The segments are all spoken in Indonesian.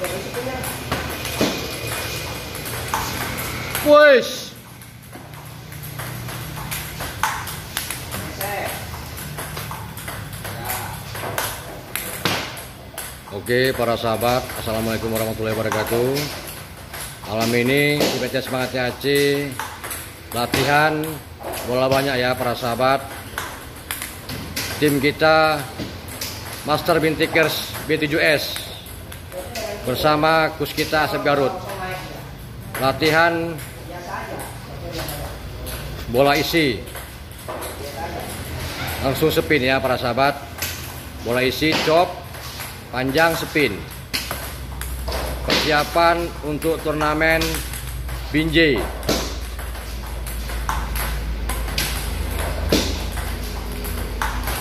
Wes. Oke para sahabat Assalamualaikum warahmatullahi wabarakatuh. Malam ini di PT Semangat CAC Latihan bola banyak ya para sahabat. Tim kita Master Bintikers B7S Bersama kus kita Asep Garut. Latihan bola isi. Langsung spin ya para sahabat. Bola isi chop. Panjang spin. Persiapan untuk turnamen Binjai.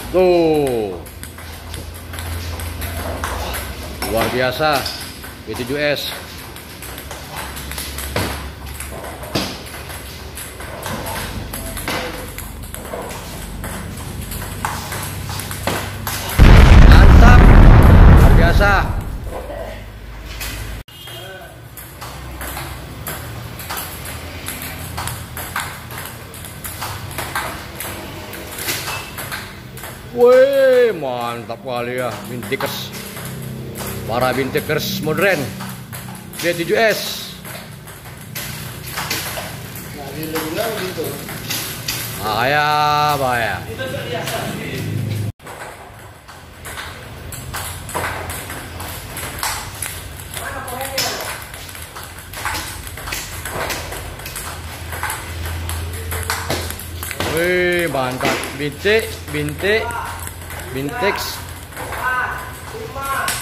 Tuh. Luar biasa B7S mantap. Luar biasa. Wih, mantap kali ya. Bintikers. Para bintikers modern. B7S. Bahaya, bahaya. Wih, mantap. Bintik, bintik, bintik.